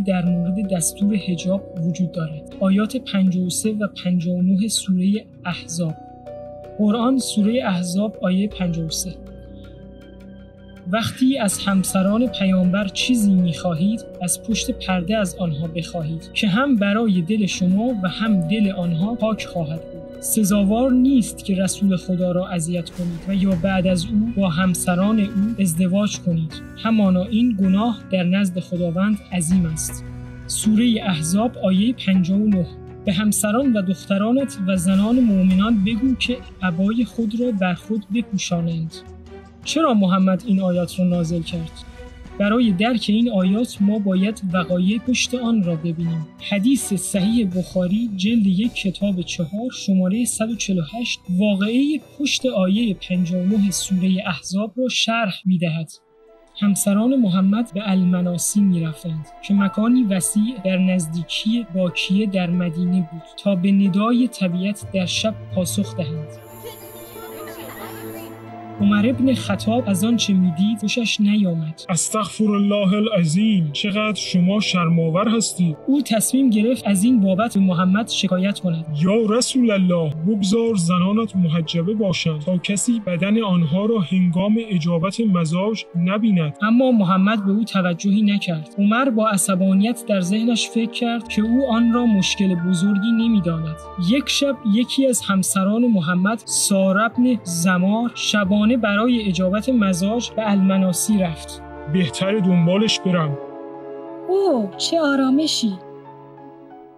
در مورد دستور حجاب وجود دارد. آیات 53 و 59 سوره احزاب. قرآن سوره احزاب آیه 53 وقتی از همسران پیامبر چیزی می‌خواهید از پشت پرده از آنها بخواهید که هم برای دل شما و هم دل آنها پاک خواهد بود. سزاوار نیست که رسول خدا را اذیت کنید و یا بعد از او با همسران او ازدواج کنید. همانا این گناه در نزد خداوند عظیم است. سوره احزاب آیه 59 به همسران و دخترانت و زنان مؤمنان بگو که عبای خود را بر خود بپوشانند. چرا محمد این آیات را نازل کرد؟ برای درک این آیات ما باید وقایع پشت آن را ببینیم. حدیث صحیح بخاری جلد یک کتاب چهار شماره 148 واقعه پشت آیه 59 سوره احزاب را شرح می دهد. همسران محمد به المناسی می رفتند که مکانی وسیع در نزدیکی باکیه در مدینه بود تا به ندای طبیعت در شب پاسخ دهند. عمر ابن خطاب از آنچه می‌دید خوشش نیامد. استغفر الله العظیم چقدر شما شرماور هستید. او تصمیم گرفت از این بابت به محمد شکایت کند. یا رسول الله بگذار زنانت محجبه باشند تا کسی بدن آنها را هنگام اجابت مزاج نبیند. اما محمد به او توجهی نکرد. عمر با عصبانیت در ذهنش فکر کرد که او آن را مشکل بزرگی نمی‌داند. یک شب یکی از همسران محمد ساربن زمار شبان برای اجابت مزاج به المناسی رفت بهتر دنبالش برم او چه آرامشی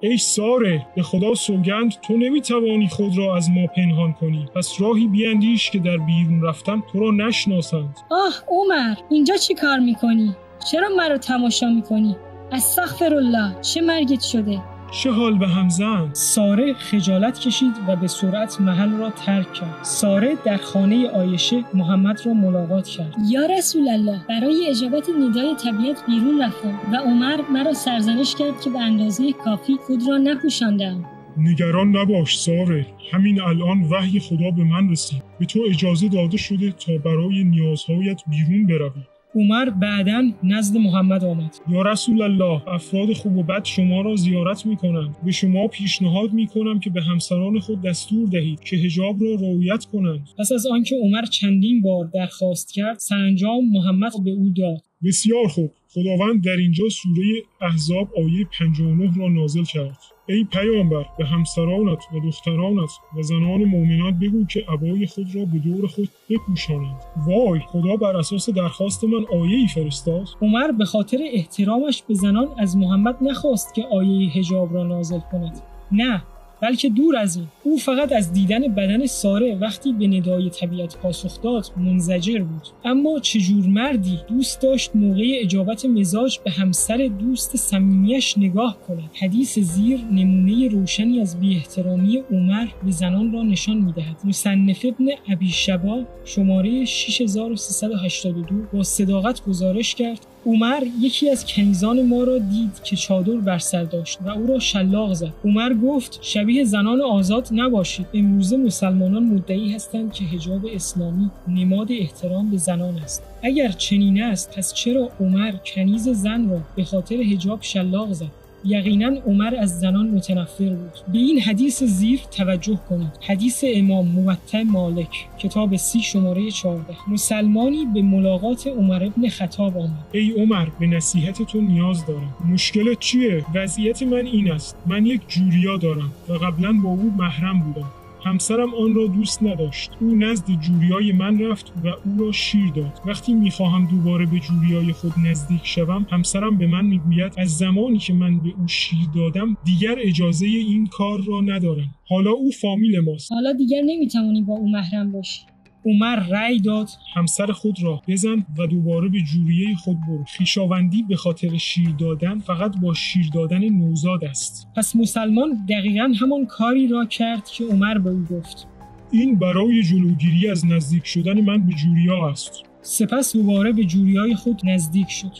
ای ساره به خدا سوگند تو نمی‌توانی خود را از ما پنهان کنی پس راهی بیاندیش که در بیرون رفتن تو را نشناسند آه عمر اینجا چی کار می‌کنی؟ چرا مرا تماشا می‌کنی؟ استغفر الله چه مرگت شده؟ چه حال به هم زن؟ ساره خجالت کشید و به سرعت محل را ترک کرد. ساره در خانه آیشه محمد را ملاقات کرد. یا رسول الله برای اجابت ندای طبیعت بیرون رفتم و عمر مرا سرزنش کرد که به اندازه کافی خود را نپوشاندم. نگران نباش ساره همین الان وحی خدا به من رسید به تو اجازه داده شده تا برای نیازهایت بیرون بروی عمر بعدا نزد محمد آمد. یا رسول الله افراد خوب و بد شما را زیارت می کنند به شما پیشنهاد می کنم که به همسران خود دستور دهید که هجاب را رعایت کنند. پس از آنکه عمر چندین بار درخواست کرد سرانجام محمد به او داد. بسیار خوب. خداوند در اینجا سوره احزاب آیه 59 را نازل کرد. ای پیامبر به همسرانت و دخترانت و زنان مؤمنات بگو که عبای خود را به دور خود بپوشانند. وای خدا بر اساس درخواست من آیه ای فرستاد. عمر به خاطر احترامش به زنان از محمد نخواست که آیه حجاب را نازل کند. نه بلکه دور از این او فقط از دیدن بدن ساره وقتی به ندای طبیعت پاسخ داد منزجر بود. اما چجور مردی دوست داشت موقع اجابت مزاج به همسر دوست صمیمیش نگاه کند؟ حدیث زیر نمونه روشنی از بی احترامی عمر به زنان را نشان می‌دهد. مصنف ابن ابی شبا شماره 6382 با صداقت گزارش کرد عمر یکی از کنیزان ما را دید که چادر بر سر داشت و او را شلاق زد. عمر گفت شبیه زنان آزاد نباشید. امروزه مسلمانان مدعی هستند که حجاب اسلامی نماد احترام به زنان است. اگر چنین است پس چرا عمر کنیز زن را به خاطر حجاب شلاق زد؟ یقینا عمر از زنان متنفر بود. به این حدیث زیر توجه کنید. حدیث امام موطع مالک کتاب سی شماره 14 مسلمانی به ملاقات عمر ابن خطاب آمد. ای عمر به نصیحت تو نیاز دارم. مشکلت چیه؟ وضعیت من این است. من یک جوریا دارم و قبلا با او محرم بودم. همسرم آن را دوست نداشت. او نزد جوریای من رفت و او را شیر داد. وقتی می‌خواهم دوباره به جوریای خود نزدیک شوم همسرم به من می‌گوید از زمانی که من به او شیر دادم دیگر اجازه این کار را ندارم. حالا او فامیل ماست. حالا دیگر نمی‌توانی با او محرم باشی. عمر رأی داد. همسر خود را بزن و دوباره به جوریه خود برو. خیشاوندی به خاطر شیر دادن فقط با شیر دادن نوزاد است. پس مسلمان دقیقا همان کاری را کرد که عمر به او گفت. این برای جلوگیری از نزدیک شدن من به جوریا است. سپس دوباره به جوریای خود نزدیک شد.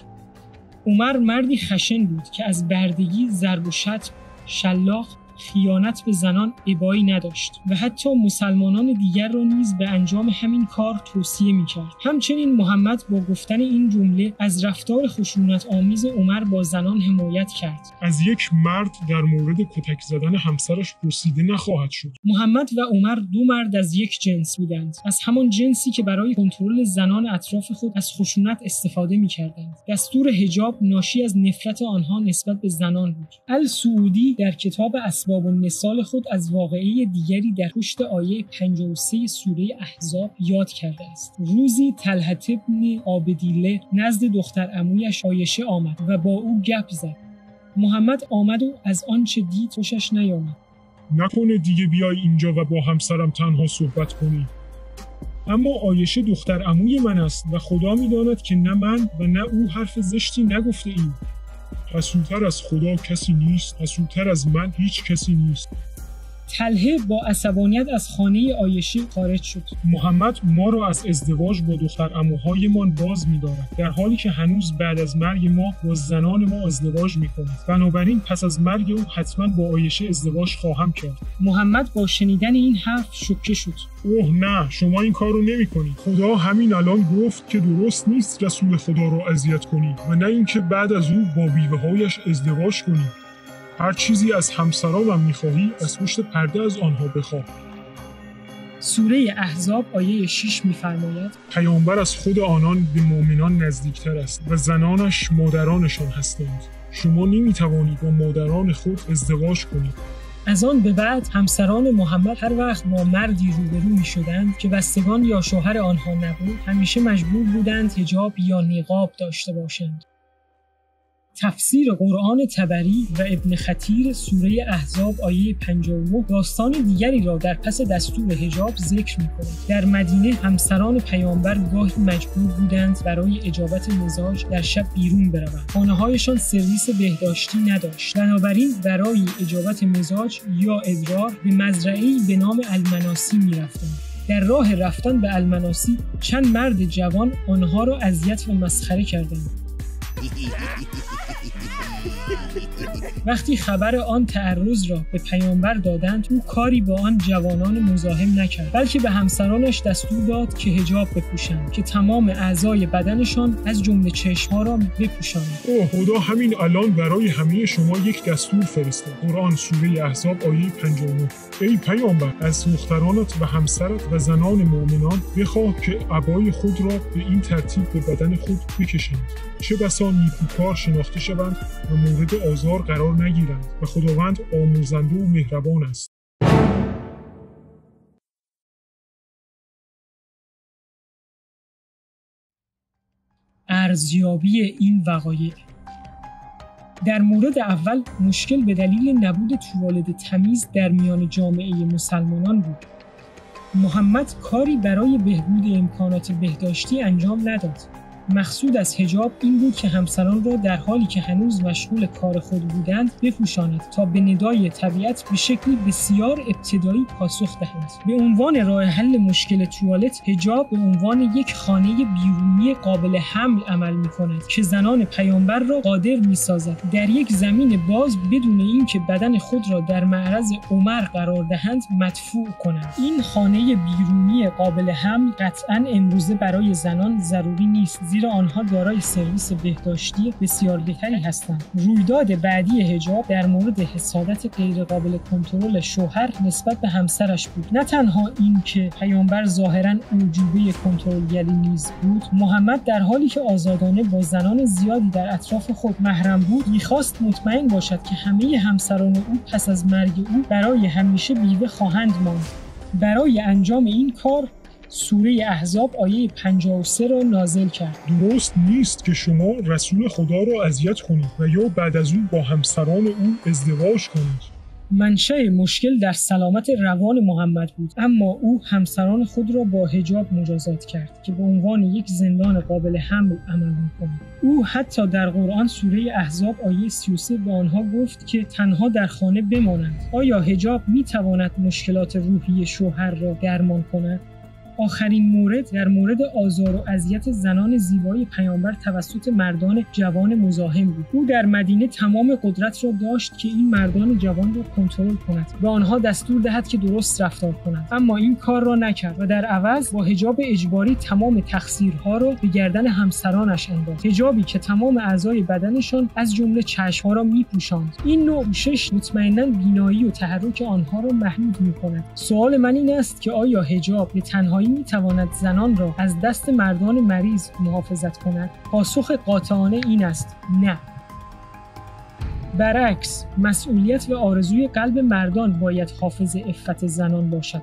عمر مردی خشن بود که از بردگی ضرب و شتم شلاق خیانت به زنان ابایی نداشت و حتی مسلمانان دیگر را نیز به انجام همین کار توصیه می‌کرد. همچنین محمد با گفتن این جمله از رفتار خشونت آمیز عمر با زنان حمایت کرد. از یک مرد در مورد کتک زدن همسرش پرسیده نخواهد شد. محمد و عمر دو مرد از یک جنس بودند. از همان جنسی که برای کنترل زنان اطراف خود از خشونت استفاده می‌کردند. دستور حجاب ناشی از نفرت آنها نسبت به زنان بود. السعودی در کتاب اسباب النسال خود از واقعه دیگری در پشت آیه 53 سوره احزاب یاد کرده است. روزی طلحت ابن آبدیله نزد دختر امویش آیشه آمد و با او گپ زد. محمد آمد و از آنچه دید خوشش نیامد. نکنه دیگه بیای اینجا و با همسرم تنها صحبت کنی. اما آیشه دختر عموی من است و خدا می‌داند که نه من و نه او حرف زشتی نگفته ایم. حسودتر از خدا کسی نیست حسودتر از من هیچ کسی نیست. تله با عصبانیت از خانه آیشه خارج شد. محمد ما را از ازدواج با دختر اموهایمان باز می‌دارد در حالی که هنوز بعد از مرگ ما با زنان ما ازدواج می‌کند. بنابراین پس از مرگ او حتما با آیشه ازدواج خواهم کرد. محمد با شنیدن این حرف شوکه شد. اوه نه شما این کار رو نمی کنید خدا همین الان گفت که درست نیست رسول خدا را اذیت کنید و نه اینکه بعد از او با بیوه هایش ازدواج کنید. هر چیزی از همسرانم می‌خواهی از پشت پرده از آنها بخواه. سوره احزاب آیه 6 میفرماید پیامبر از خود آنان به مؤمنان نزدیکتر است و زنانش مادرانشان هستند. شما نمی‌توانید با مادران خود ازدواج کنید. از آن به بعد همسران محمد هر وقت با مردی روبرو می شدند که بستگان یا شوهر آنها نبود همیشه مجبور بودند هجاب یا نقاب داشته باشند. تفسیر قرآن تبری و ابن خطیر سوره احزاب آیه 59 داستان دیگری را در پس دستور هجاب ذکر می در مدینه همسران پیامبر گاهی مجبور بودند برای اجابت مزاج در شب بیرون بروند. خانههایشان سرویس بهداشتی نداشت. بنابراین برای اجابت مزاج یا ادرار به مزرعهای به نام المناسی می‌رفتند. در راه رفتن به المناسی چند مرد جوان آنها را اذیت و مسخره کردند. وقتی خبر آن تعرض را به پیامبر دادند او کاری با آن جوانان مزاحم نکرد بلکه به همسرانش دستور داد که هجاب بپوشند که تمام اعضای بدنشان از جمله چشمها را بپوشانند اوه خدا همین الان برای همه شما یک دستور فرستاد. قرآن سوره احزاب آیه 59 ای پیامبر از دخترانت و همسرت و زنان مؤمنان بخواه که عبای خود را به این ترتیب به بدن خود بکشند. چه بسا نیکوکار شناخته شوند و مورد آزار قرار نگیرند و خداوند آموزنده و مهربان است. ارزیابی این وقایع. در مورد اول مشکل به دلیل نبود توالد تمیز در میان جامعه مسلمانان بود. محمد کاری برای بهبود امکانات بهداشتی انجام نداد. مقصود از هجاب این بود که همسران را در حالی که هنوز مشغول کار خود بودند بپوشاند تا به ندای طبیعت به شکلی بسیار ابتدایی پاسخ دهند. به عنوان راه حل مشکل توالت هجاب به عنوان یک خانه بیرونی قابل حمل عمل می کند که زنان پیامبر را قادر می سازد در یک زمین باز بدون اینکه بدن خود را در معرض عمر قرار دهند مدفوع کنند. این خانه بیرونی قابل حمل قطعا امروزه برای زنان ضروری نیست زیرا آنها دارای سرویس بهداشتی بسیار بهتری هستند. رویداد بعدی هجاب در مورد حسادت غیرقابل کنترل شوهر نسبت به همسرش بود. نه تنها این که پیامبر ظاهرا اوجوبه کنترلگری نیز بود محمد در حالی که آزادانه با زنان زیادی در اطراف خود محرم بود می‌خواست مطمئن باشد که همه همسران او پس از مرگ او برای همیشه بیوه خواهند ماند. برای انجام این کار سوره احزاب آیه 53 را نازل کرد. درست نیست که شما رسول خدا را اذیت کنید و یا بعد از او با همسران او ازدواج کنید. منشأ مشکل در سلامت روان محمد بود اما او همسران خود را با هجاب مجازات کرد که به عنوان یک زندان قابل حمل عمل می‌کند. او حتی در قرآن سوره احزاب آیه 33 به آنها گفت که تنها در خانه بمانند. آیا هجاب می‌تواند مشکلات روحی شوهر را درمان کند؟ آخرین مورد در مورد آزار و اذیت زنان زیبای پیامبر توسط مردان جوان مزاحم بود. او در مدینه تمام قدرت را داشت که این مردان جوان را کنترل کند و آنها دستور دهد که درست رفتار کنند. اما این کار را نکرد و در عوض با حجاب اجباری تمام تقصیرها را به گردن همسرانش انداخت. حجابی که تمام اعضای بدنشان از جمله چشمها را میپوشاند. این نوع پوشش مطمئنا بینایی و تحرک آنها را محدود می‌کند. سوال من این است که آیا حجاب به تنهایی می‌تواند زنان را از دست مردان مریض محافظت کند. پاسخ قاطعانه این است نه. برعکس مسئولیت و آرزوی قلب مردان باید حافظ افت زنان باشد.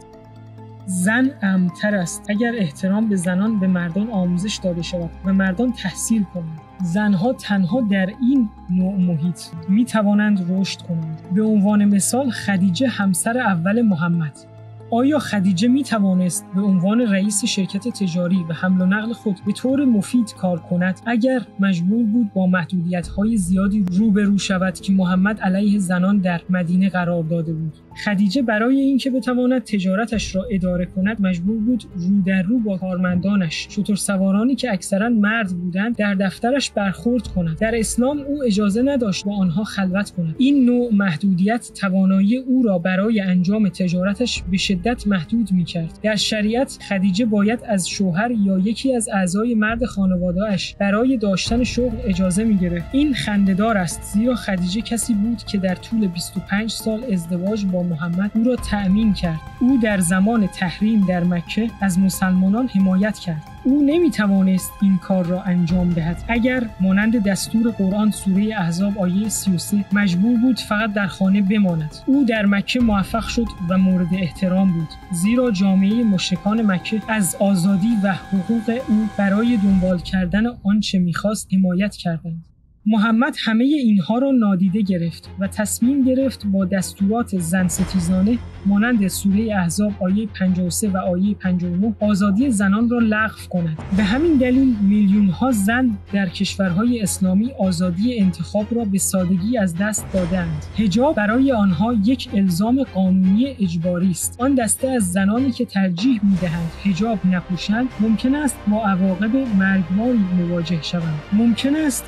زن امتر است. اگر احترام به زنان به مردان آموزش داده شود و مردان تحصیل کنند زنها تنها در این نوع محیط می توانند رشد کنند. به عنوان مثال خدیجه همسر اول محمد. آیا خدیجه می توانست به عنوان رئیس شرکت تجاری و حمل و نقل خود به طور مفید کار کند؟ اگر مجبور بود با محدودیت های زیادی روبرو شود که محمد علیه زنان در مدینه قرار داده بود. خدیجه برای اینکه بتواند تجارتش را اداره کند مجبور بود رو در رو با کارمندانش. شطور سوارانی که اکثرا مرد بودند در دفترش برخورد کند. در اسلام او اجازه نداشت با آنها خلوت کند. این نوع محدودیت توانایی او را برای انجام تجارتش به شدت محدود می کرد در شریعت خدیجه باید از شوهر یا یکی از اعضای مرد خانوادهاش برای داشتن شغل اجازه می گرفت این خندهدار است زیرا خدیجه کسی بود که در طول 25 سال ازدواج با محمد او را تأمین کرد. او در زمان تحریم در مکه از مسلمانان حمایت کرد. او نمی توانست این کار را انجام دهد. اگر مانند دستور قرآن سوره احزاب آیه 33 مجبور بود فقط در خانه بماند. او در مکه موفق شد و مورد احترام بود. زیرا جامعه مشرکان مکه از آزادی و حقوق او برای دنبال کردن آنچه می‌خواست حمایت کردند. محمد همه اینها را نادیده گرفت و تصمیم گرفت با دستورات زن ستیزانه مانند سوره احزاب آیه 53 و آیه 59 آزادی زنان را لغو کند. به همین دلیل میلیون ها زن در کشورهای اسلامی آزادی انتخاب را به سادگی از دست دادند. حجاب برای آنها یک الزام قانونی اجباری است. آن دسته از زنانی که ترجیح می‌دهند حجاب نپوشند ممکن است با عواقب مرگباری مواجه شوند. ممکن است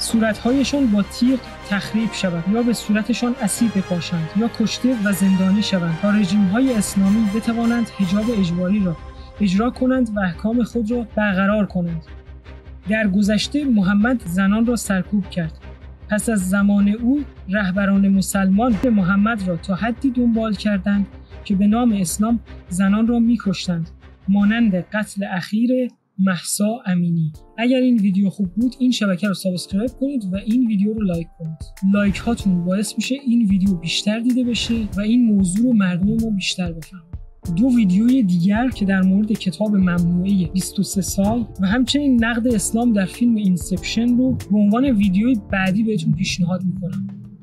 صورتهایشان با تیغ تخریب شود یا به صورتشان اسید بپاشند یا کشته و زندانی شوند تا های اسلامی بتوانند حجاب اجباری را اجرا کنند و احکام خود را برقرار کنند. در گذشته محمد زنان را سرکوب کرد. پس از زمان او رهبران مسلمان به محمد را تا حدی دنبال کردند که به نام اسلام زنان را میکشتند. مانند قتل اخیر مهسا امینی. اگر این ویدیو خوب بود این شبکه رو subscribe کنید و این ویدیو رو لایک کنید. لایک هاتون باعث میشه این ویدیو بیشتر دیده بشه و این موضوع رو مردم ما بیشتر بفهمن. دو ویدیوی دیگر که در مورد کتاب ممنوعه 23 سال و همچنین نقد اسلام در فیلم Inception رو به عنوان ویدیوی بعدی بهتون پیشنهاد می‌کنم.